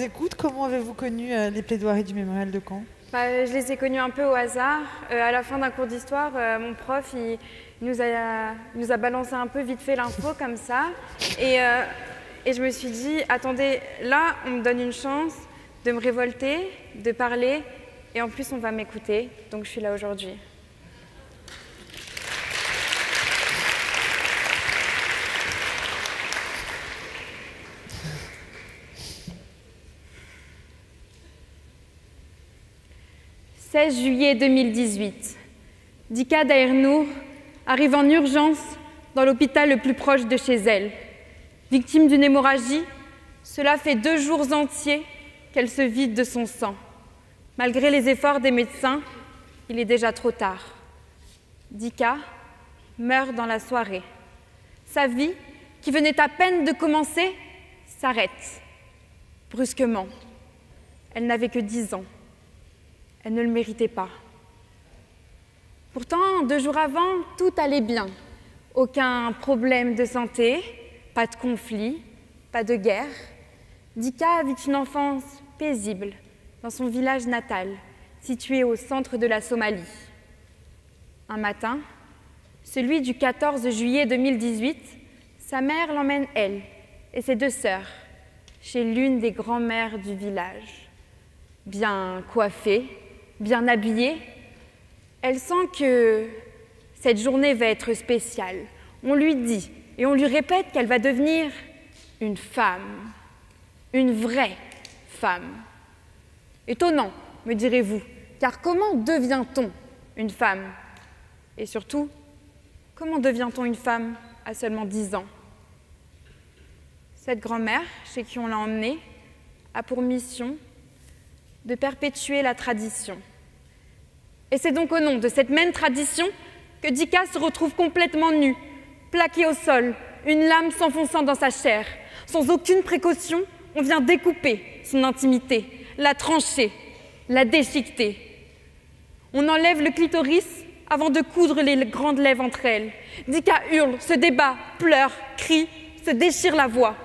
vous écoute. Comment avez-vous connu euh, les plaidoiries du mémorial de Caen? Bah, Je les ai connus un peu au hasard. Euh, à la fin d'un cours d'histoire, euh, mon prof il, nous, a, nous a balancé un peu vite fait l'info comme ça. Et, et je me suis dit, attendez, là, on me donne une chance de me révolter, de parler, et en plus, on va m'écouter. Donc, je suis là aujourd'hui. 16 juillet 2018. Dika Daernour arrive en urgence dans l'hôpital le plus proche de chez elle. Victime d'une hémorragie, cela fait deux jours entiers qu'elle se vide de son sang. Malgré les efforts des médecins, il est déjà trop tard. Dika meurt dans la soirée. Sa vie, qui venait à peine de commencer, s'arrête brusquement. Elle n'avait que dix ans. Elle ne le méritait pas. Pourtant, deux jours avant, tout allait bien. Aucun problème de santé, pas de conflit, pas de guerre. Dika vit une enfance paisible dans son village natal, situé au centre de la Somalie. Un matin, celui du 14 juillet 2018, sa mère l'emmène, elle et ses deux sœurs, chez l'une des grands-mères du village. Bien coiffée, bien habillée, elle sent que cette journée va être spéciale. On lui dit et on lui répète qu'elle va devenir une femme, une vraie femme. Étonnant, me direz-vous, car comment devient-on une femme? Et surtout, comment devient-on une femme à seulement 10 ans? Cette grand-mère, chez qui on l'a emmenée, a pour mission de perpétuer la tradition. Et c'est donc au nom de cette même tradition que Dika se retrouve complètement nue, plaquée au sol, une lame s'enfonçant dans sa chair. Sans aucune précaution, on vient découper son intimité, la trancher, la déchiqueter. On enlève le clitoris avant de coudre les grandes lèvres entre elles. Dika hurle, se débat, pleure, crie, se déchire la voix.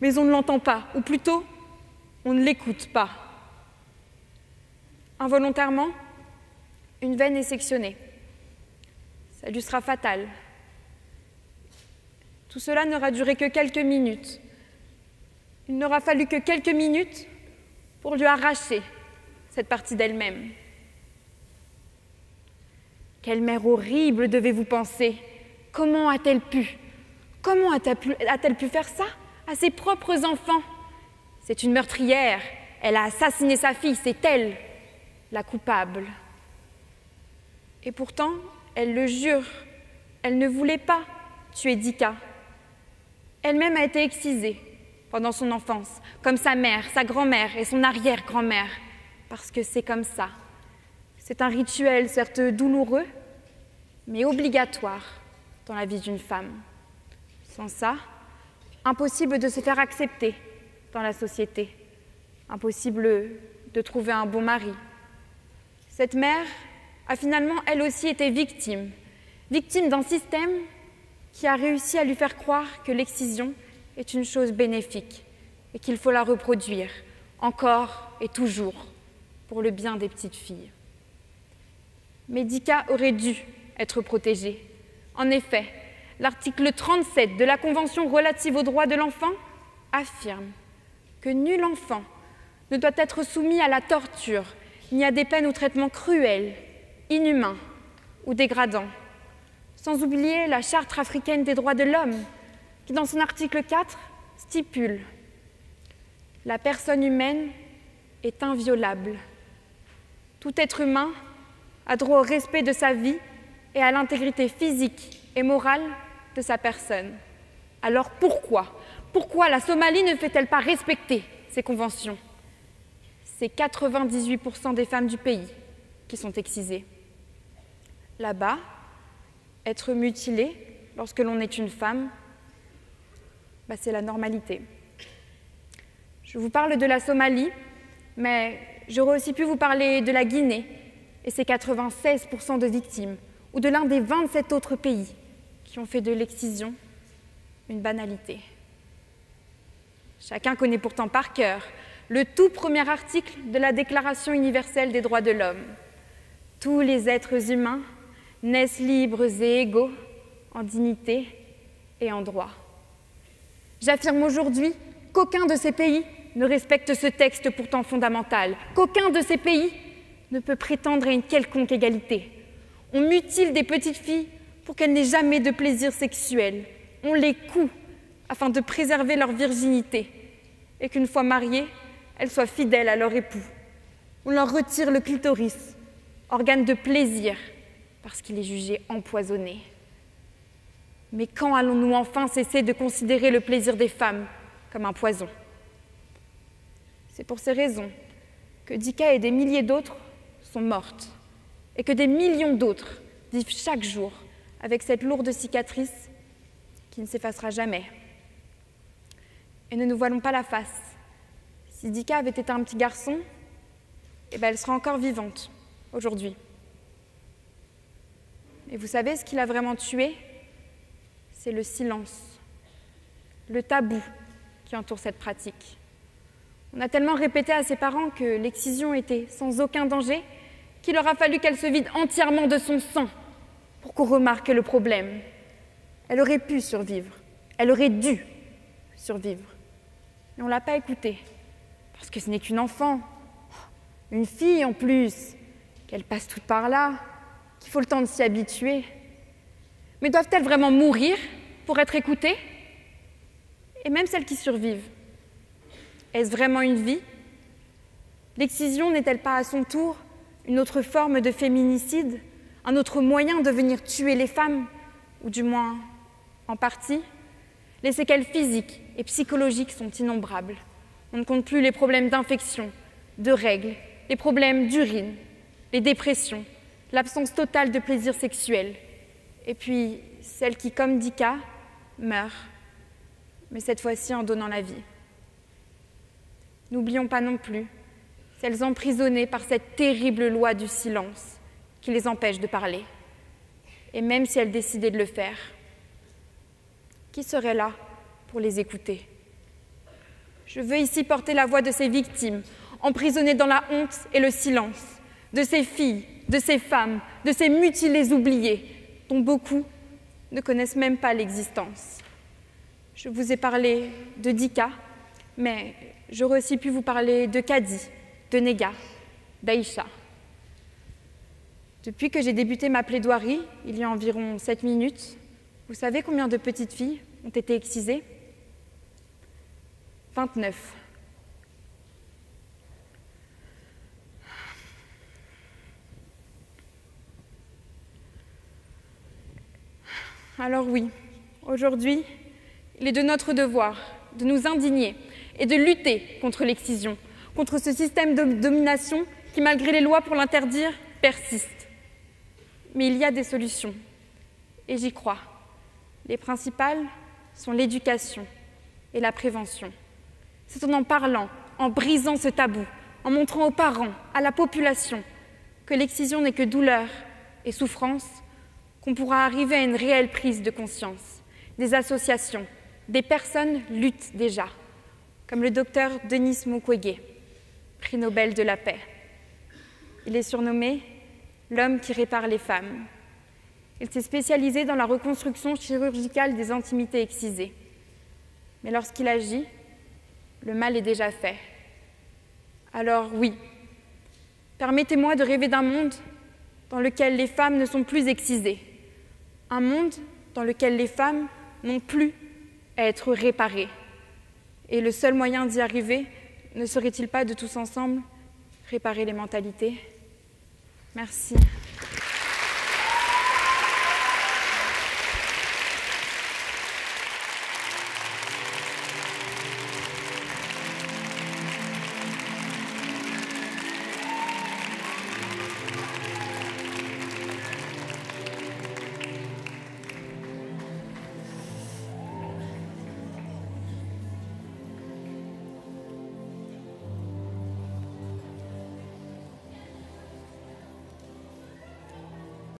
Mais on ne l'entend pas, ou plutôt, on ne l'écoute pas. Involontairement, une veine est sectionnée. Ça lui sera fatal. Tout cela n'aura duré que quelques minutes. Il n'aura fallu que quelques minutes pour lui arracher cette partie d'elle-même. Quelle mère horrible devez-vous penser? Comment a-t-elle pu? Comment a-t-elle pu, faire ça à ses propres enfants? C'est une meurtrière. Elle a assassiné sa fille, c'est elle la coupable. Et pourtant, elle le jure, elle ne voulait pas tuer Dika. Elle-même a été excisée pendant son enfance, comme sa mère, sa grand-mère et son arrière-grand-mère, parce que c'est comme ça. C'est un rituel certes douloureux, mais obligatoire dans la vie d'une femme. Sans ça, impossible de se faire accepter dans la société, impossible de trouver un bon mari. Cette mère a finalement elle aussi été victime, victime d'un système qui a réussi à lui faire croire que l'excision est une chose bénéfique et qu'il faut la reproduire encore et toujours pour le bien des petites filles. Médica aurait dû être protégée. En effet, l'article 37 de la Convention relative aux droits de l'enfant affirme que nul enfant ne doit être soumis à la torture ni à des peines ou traitements cruels inhumain ou dégradant. Sans oublier la Charte africaine des droits de l'homme, qui dans son article 4 stipule La personne humaine est inviolable. Tout être humain a droit au respect de sa vie et à l'intégrité physique et morale de sa personne. Alors pourquoi Pourquoi la Somalie ne fait-elle pas respecter ces conventions? C'est 98% des femmes du pays qui sont excisées. Là-bas, être mutilé lorsque l'on est une femme, bah, c'est la normalité. Je vous parle de la Somalie, mais j'aurais aussi pu vous parler de la Guinée et ses 96% de victimes, ou de l'un des 27 autres pays qui ont fait de l'excision une banalité. Chacun connaît pourtant par cœur le tout premier article de la Déclaration universelle des droits de l'homme. Tous les êtres humains naissent libres et égaux en dignité et en droit. J'affirme aujourd'hui qu'aucun de ces pays ne respecte ce texte pourtant fondamental, qu'aucun de ces pays ne peut prétendre à une quelconque égalité. On mutile des petites filles pour qu'elles n'aient jamais de plaisir sexuel. On les coud afin de préserver leur virginité et qu'une fois mariées, elles soient fidèles à leur époux. On leur retire le clitoris, organe de plaisir, parce qu'il est jugé empoisonné. Mais quand allons-nous enfin cesser de considérer le plaisir des femmes comme un poison? C'est pour ces raisons que Dika et des milliers d'autres sont mortes et que des millions d'autres vivent chaque jour avec cette lourde cicatrice qui ne s'effacera jamais. Et ne nous voilons pas la face. Si Dika avait été un petit garçon, eh ben elle serait encore vivante aujourd'hui. Et vous savez ce qui l'a vraiment tué? C'est le silence, le tabou qui entoure cette pratique. On a tellement répété à ses parents que l'excision était sans aucun danger qu'il aura fallu qu'elle se vide entièrement de son sang pour qu'on remarque le problème. Elle aurait pu survivre, elle aurait dû survivre. Et on ne l'a pas écoutée, parce que ce n'est qu'une enfant, une fille en plus, qu'elle passe toute par là, qu'il faut le temps de s'y habituer. Mais doivent-elles vraiment mourir pour être écoutées? Et même celles qui survivent, est-ce vraiment une vie? L'excision n'est-elle pas à son tour une autre forme de féminicide, un autre moyen de venir tuer les femmes, ou du moins en partie? Les séquelles physiques et psychologiques sont innombrables. On ne compte plus les problèmes d'infection, de règles, les problèmes d'urine, les dépressions, l'absence totale de plaisir sexuel, et puis celles qui, comme Dika, meurent, mais cette fois-ci en donnant la vie. N'oublions pas non plus celles emprisonnées par cette terrible loi du silence qui les empêche de parler. Et même si elles décidaient de le faire, qui serait là pour les écouter? Je veux ici porter la voix de ces victimes, emprisonnées dans la honte et le silence, de ces filles, de ces femmes, de ces mutilées oubliées, dont beaucoup ne connaissent même pas l'existence. Je vous ai parlé de Dika, mais j'aurais aussi pu vous parler de Kadi, de Nega, d'Aïcha. Depuis que j'ai débuté ma plaidoirie, il y a environ sept minutes, vous savez combien de petites filles ont été excisées? 29. Alors oui, aujourd'hui, il est de notre devoir de nous indigner et de lutter contre l'excision, contre ce système de domination qui, malgré les lois pour l'interdire, persiste. Mais il y a des solutions, et j'y crois. Les principales sont l'éducation et la prévention. C'est en en parlant, en brisant ce tabou, en montrant aux parents, à la population, que l'excision n'est que douleur et souffrance, qu'on pourra arriver à une réelle prise de conscience. Des associations, des personnes luttent déjà, comme le docteur Denis Mukwege, prix Nobel de la paix. Il est surnommé l'homme qui répare les femmes. Il s'est spécialisé dans la reconstruction chirurgicale des intimités excisées. Mais lorsqu'il agit, le mal est déjà fait. Alors oui, permettez-moi de rêver d'un monde dans lequel les femmes ne sont plus excisées, un monde dans lequel les femmes n'ont plus à être réparées. Et le seul moyen d'y arriver ne serait-il pas de tous ensemble réparer les mentalités? Merci.